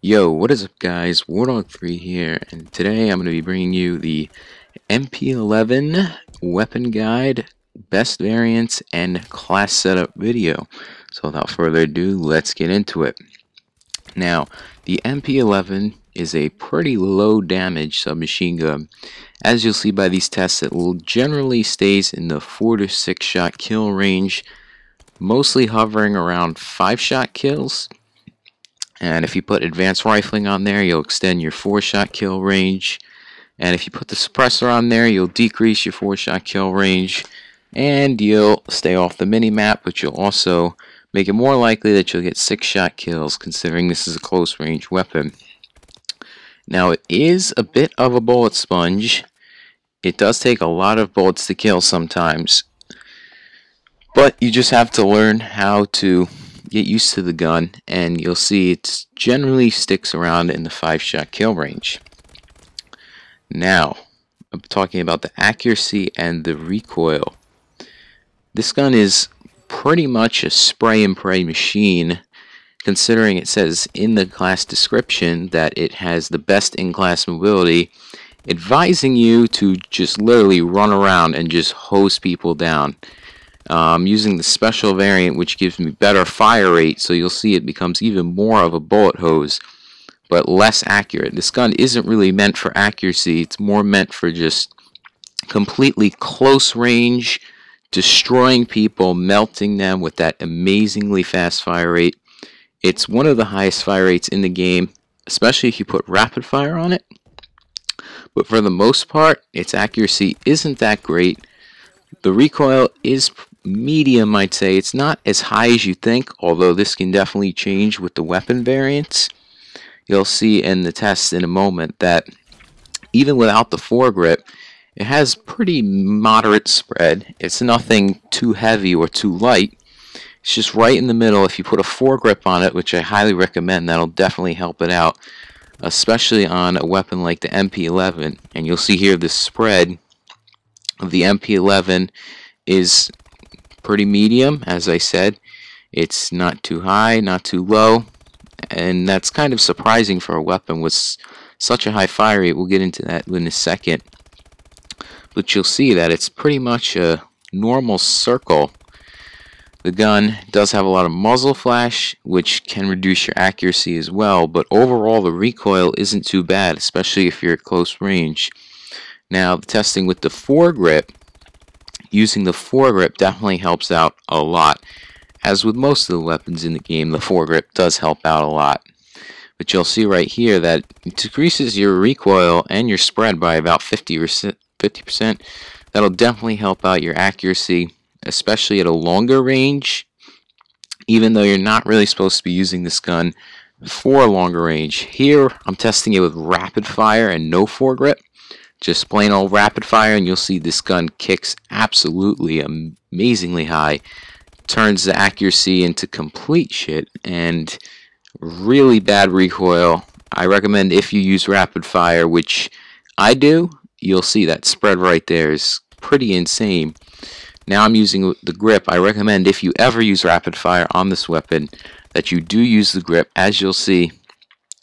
Yo, what is up guys? Wardog3 here, and today I'm going to be bringing you the MP11 weapon guide, best variants, and class setup video. So without further ado, let's get into it. Now, the MP11 is a pretty low damage submachine gun. As you'll see by these tests, it will generally stays in the 4 to 6 shot kill range, mostly hovering around 5 shot kills and if you put advanced rifling on there, you'll extend your four shot kill range. And if you put the suppressor on there, you'll decrease your four shot kill range. And you'll stay off the mini map, but you'll also make it more likely that you'll get six shot kills, considering this is a close range weapon. Now, it is a bit of a bullet sponge. It does take a lot of bullets to kill sometimes. But you just have to learn how to get used to the gun and you'll see it generally sticks around in the 5 shot kill range. Now, I'm talking about the accuracy and the recoil. This gun is pretty much a spray and pray machine considering it says in the class description that it has the best in-class mobility advising you to just literally run around and just hose people down. I'm using the special variant which gives me better fire rate so you'll see it becomes even more of a bullet hose but less accurate. This gun isn't really meant for accuracy, it's more meant for just completely close range, destroying people, melting them with that amazingly fast fire rate. It's one of the highest fire rates in the game, especially if you put rapid fire on it. But for the most part, its accuracy isn't that great. The recoil is medium, I'd say. It's not as high as you think, although this can definitely change with the weapon variants. You'll see in the test in a moment that even without the foregrip, it has pretty moderate spread. It's nothing too heavy or too light. It's just right in the middle. If you put a foregrip on it, which I highly recommend, that'll definitely help it out, especially on a weapon like the MP11. And you'll see here the spread of the MP11 is pretty medium, as I said. It's not too high, not too low, and that's kind of surprising for a weapon with such a high fire rate. We'll get into that in a second. But you'll see that it's pretty much a normal circle. The gun does have a lot of muzzle flash, which can reduce your accuracy as well, but overall the recoil isn't too bad, especially if you're at close range. Now, testing with the foregrip using the foregrip definitely helps out a lot. As with most of the weapons in the game, the foregrip does help out a lot. But you'll see right here that it decreases your recoil and your spread by about 50%. 50%. That'll definitely help out your accuracy, especially at a longer range. Even though you're not really supposed to be using this gun for a longer range. Here, I'm testing it with rapid fire and no foregrip just plain old rapid fire and you'll see this gun kicks absolutely amazingly high turns the accuracy into complete shit and really bad recoil. I recommend if you use rapid fire which I do you'll see that spread right there is pretty insane. Now I'm using the grip. I recommend if you ever use rapid fire on this weapon that you do use the grip. As you'll see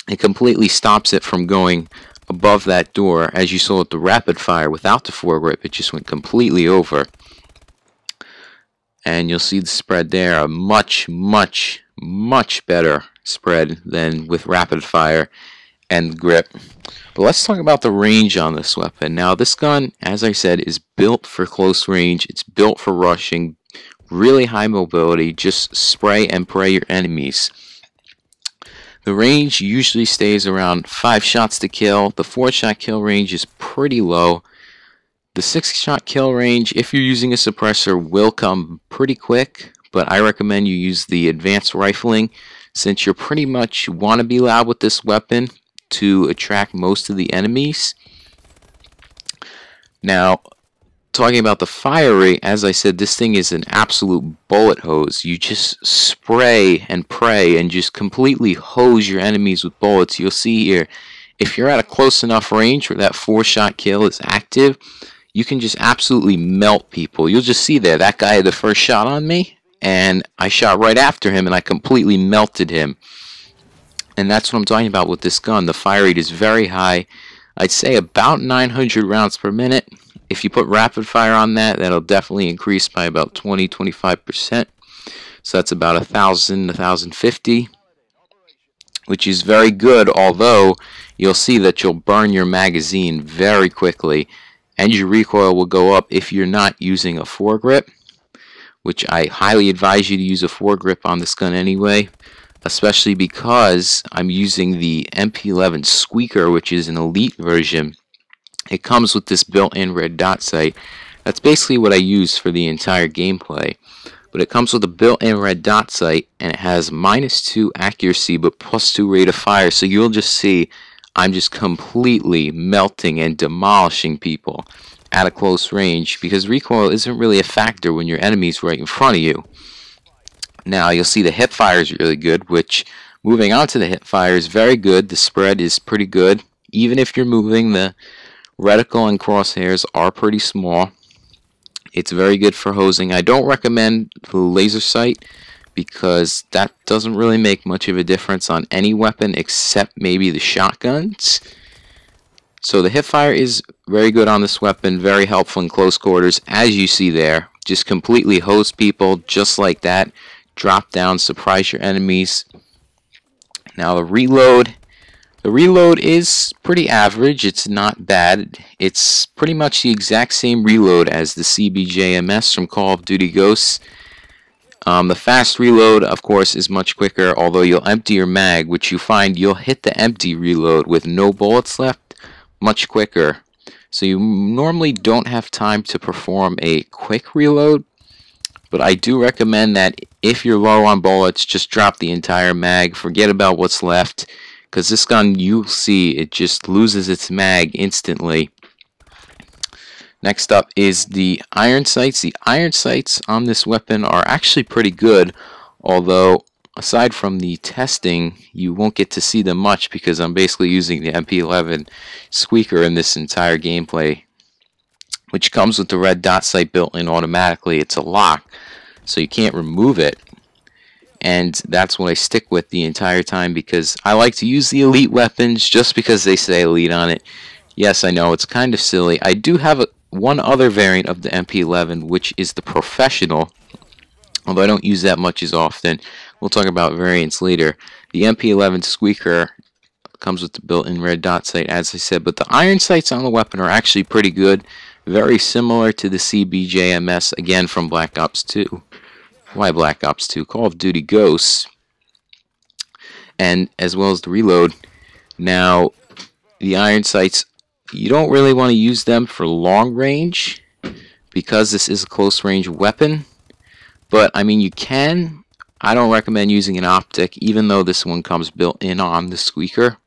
it completely stops it from going above that door. As you saw with the rapid fire without the foregrip, it just went completely over. And you'll see the spread there, a much, much, much better spread than with rapid fire and grip. But let's talk about the range on this weapon. Now this gun, as I said, is built for close range. It's built for rushing, really high mobility, just spray and pray your enemies. The range usually stays around 5 shots to kill. The 4 shot kill range is pretty low. The 6 shot kill range, if you're using a suppressor, will come pretty quick, but I recommend you use the advanced rifling since you're pretty much want to be loud with this weapon to attract most of the enemies. Now, talking about the fire rate, as I said, this thing is an absolute bullet hose. You just spray and pray and just completely hose your enemies with bullets. You'll see here, if you're at a close enough range where that four shot kill is active, you can just absolutely melt people. You'll just see there, that guy had the first shot on me, and I shot right after him and I completely melted him. And that's what I'm talking about with this gun. The fire rate is very high. I'd say about 900 rounds per minute. If you put rapid fire on that, that'll definitely increase by about 20-25%. So that's about 1,000, 1,050, which is very good, although you'll see that you'll burn your magazine very quickly, and your recoil will go up if you're not using a foregrip, which I highly advise you to use a foregrip on this gun anyway, especially because I'm using the MP11 Squeaker, which is an elite version. It comes with this built-in red dot sight. That's basically what I use for the entire gameplay. But it comes with a built-in red dot sight, and it has minus 2 accuracy, but plus 2 rate of fire. So you'll just see I'm just completely melting and demolishing people at a close range because recoil isn't really a factor when your enemy's right in front of you. Now you'll see the hip fire is really good, which moving on to the hip fire is very good. The spread is pretty good. Even if you're moving, the reticle and crosshairs are pretty small. It's very good for hosing. I don't recommend the laser sight because that doesn't really make much of a difference on any weapon except maybe the shotguns. So the hip fire is very good on this weapon, very helpful in close quarters, as you see there. Just completely hose people just like that drop down, surprise your enemies. Now the reload, the reload is pretty average. It's not bad. It's pretty much the exact same reload as the CBJMS from Call of Duty Ghosts. Um, the fast reload, of course, is much quicker, although you'll empty your mag, which you find you'll hit the empty reload with no bullets left much quicker. So you normally don't have time to perform a quick reload, but I do recommend that if you're low on bullets, just drop the entire mag. Forget about what's left. Because this gun, you'll see, it just loses its mag instantly. Next up is the iron sights. The iron sights on this weapon are actually pretty good. Although, aside from the testing, you won't get to see them much because I'm basically using the MP11 squeaker in this entire gameplay which comes with the red dot sight built in automatically. It's a lock, so you can't remove it. And that's what I stick with the entire time because I like to use the elite weapons just because they say elite on it. Yes, I know, it's kind of silly. I do have a, one other variant of the MP11, which is the professional, although I don't use that much as often. We'll talk about variants later. The MP11 Squeaker comes with the built-in red dot sight, as I said, but the iron sights on the weapon are actually pretty good. Very similar to the CBJMS, again from Black Ops 2. Why Black Ops 2? Call of Duty Ghosts. And as well as the reload. Now, the iron sights, you don't really want to use them for long range because this is a close range weapon. But, I mean, you can. I don't recommend using an optic, even though this one comes built in on the squeaker.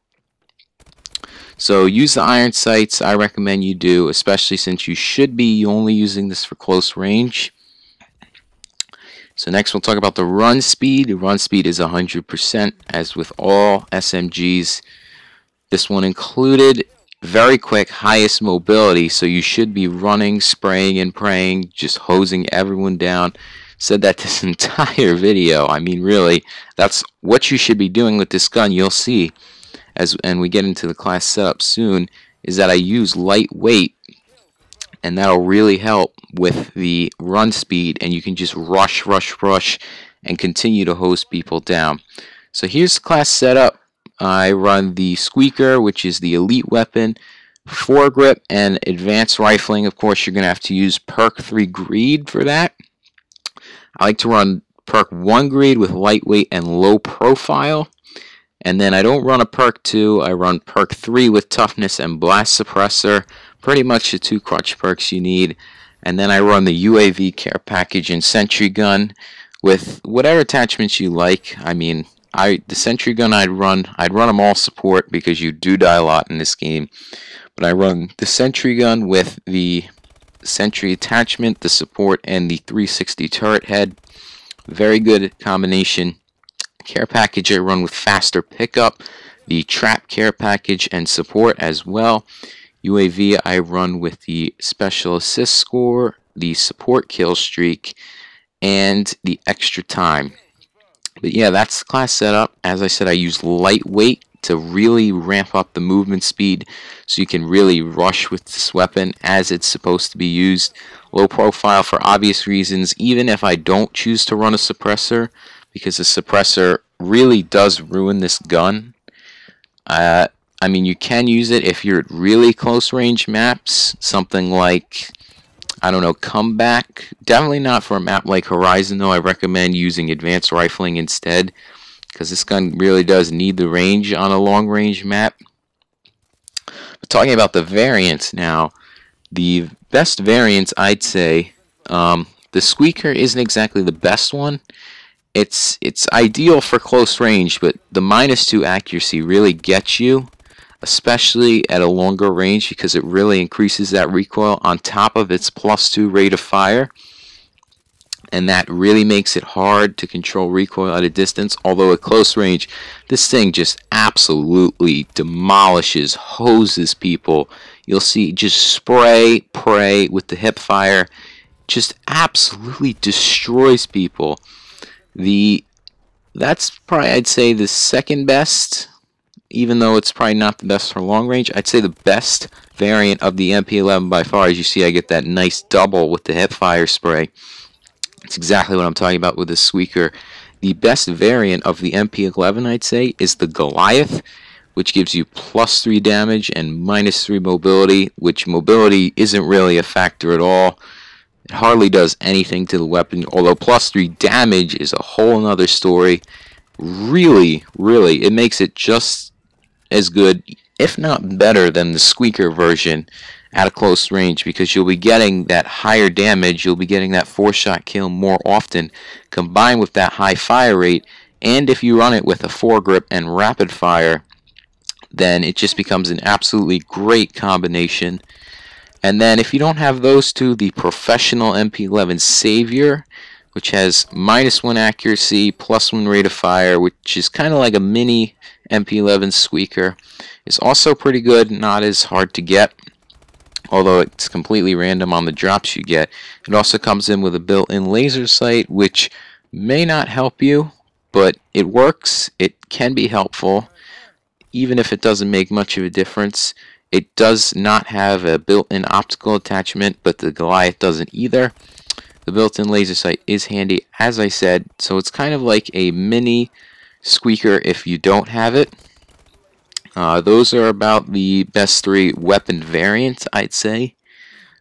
So use the iron sights. I recommend you do, especially since you should be only using this for close range. So next we'll talk about the run speed. The run speed is 100% as with all SMGs. This one included very quick highest mobility so you should be running spraying and praying just hosing everyone down said that this entire video I mean really that's what you should be doing with this gun you'll see as and we get into the class setup soon, is that I use lightweight and that'll really help with the run speed and you can just rush, rush, rush and continue to hose people down. So here's class setup. I run the Squeaker, which is the elite weapon, foregrip, and advanced rifling. Of course, you're going to have to use perk 3 greed for that. I like to run perk 1 greed with lightweight and low profile. And then I don't run a perk 2, I run perk 3 with toughness and blast suppressor. Pretty much the two crutch perks you need. And then I run the UAV care package and sentry gun with whatever attachments you like. I mean, I the sentry gun I'd run, I'd run them all support because you do die a lot in this game. But I run the sentry gun with the sentry attachment, the support, and the 360 turret head. Very good combination care package I run with faster pickup, the trap care package and support as well. UAV I run with the special assist score, the support kill streak, and the extra time. But yeah, that's the class setup. As I said, I use lightweight to really ramp up the movement speed so you can really rush with this weapon as it's supposed to be used. Low profile for obvious reasons, even if I don't choose to run a suppressor, because the suppressor really does ruin this gun. Uh, I mean, you can use it if you're at really close range maps, something like I don't know, comeback. Definitely not for a map like Horizon, though. I recommend using advanced rifling instead, because this gun really does need the range on a long range map. But talking about the variants now, the best variants, I'd say, um, the Squeaker isn't exactly the best one. It's it's ideal for close range, but the minus two accuracy really gets you especially at a longer range because it really increases that recoil on top of its plus 2 rate of fire. And that really makes it hard to control recoil at a distance. Although at close range this thing just absolutely demolishes hoses people. You'll see just spray pray with the hip fire. Just absolutely destroys people. The that's probably I'd say the second best even though it's probably not the best for long range, I'd say the best variant of the MP11 by far. As you see, I get that nice double with the hip fire spray. It's exactly what I'm talking about with this Squeaker. The best variant of the MP11, I'd say, is the Goliath, which gives you plus 3 damage and minus 3 mobility, which mobility isn't really a factor at all. It hardly does anything to the weapon, although plus 3 damage is a whole other story. Really, really, it makes it just as good, if not better, than the Squeaker version at a close range because you'll be getting that higher damage, you'll be getting that four shot kill more often combined with that high fire rate. And if you run it with a foregrip and rapid fire, then it just becomes an absolutely great combination. And then if you don't have those two, the professional MP11 Savior, which has minus one accuracy, plus one rate of fire, which is kind of like a mini MP11 Squeaker It's also pretty good, not as hard to get, although it's completely random on the drops you get. It also comes in with a built-in laser sight, which may not help you, but it works. It can be helpful, even if it doesn't make much of a difference. It does not have a built-in optical attachment, but the Goliath doesn't either. The built-in laser sight is handy, as I said, so it's kind of like a mini Squeaker if you don't have it. Uh, those are about the best three weapon variants, I'd say.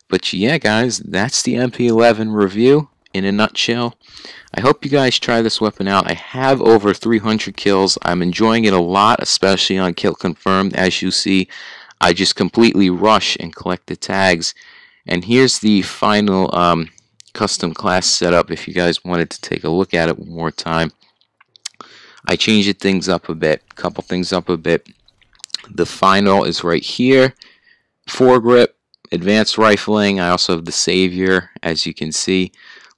But yeah, guys, that's the MP11 review in a nutshell. I hope you guys try this weapon out. I have over 300 kills. I'm enjoying it a lot, especially on Kill Confirmed. As you see, I just completely rush and collect the tags. And here's the final um, custom class setup if you guys wanted to take a look at it one more time. I changed things up a bit, a couple things up a bit. The final is right here. Foregrip, advanced rifling. I also have the Savior, as you can see.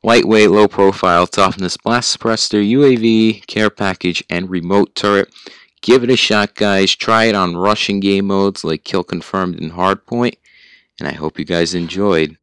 Lightweight, low profile, toughness, blast suppressor, UAV, care package, and remote turret. Give it a shot, guys. Try it on rushing game modes like Kill Confirmed and Hardpoint. And I hope you guys enjoyed.